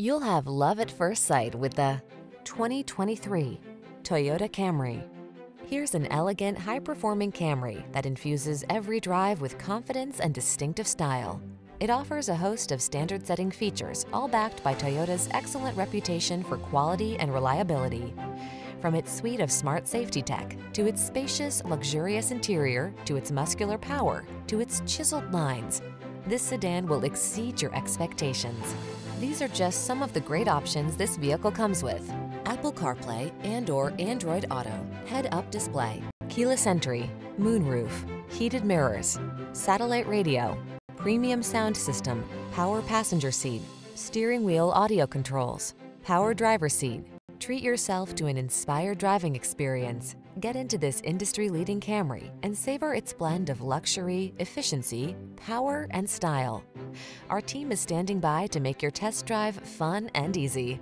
You'll have love at first sight with the 2023 Toyota Camry. Here's an elegant, high-performing Camry that infuses every drive with confidence and distinctive style. It offers a host of standard-setting features, all backed by Toyota's excellent reputation for quality and reliability. From its suite of smart safety tech, to its spacious, luxurious interior, to its muscular power, to its chiseled lines, this sedan will exceed your expectations. These are just some of the great options this vehicle comes with. Apple CarPlay and or Android Auto, head-up display, keyless entry, moonroof, heated mirrors, satellite radio, premium sound system, power passenger seat, steering wheel audio controls, power driver seat. Treat yourself to an inspired driving experience. Get into this industry-leading Camry and savor its blend of luxury, efficiency, power, and style. Our team is standing by to make your test drive fun and easy.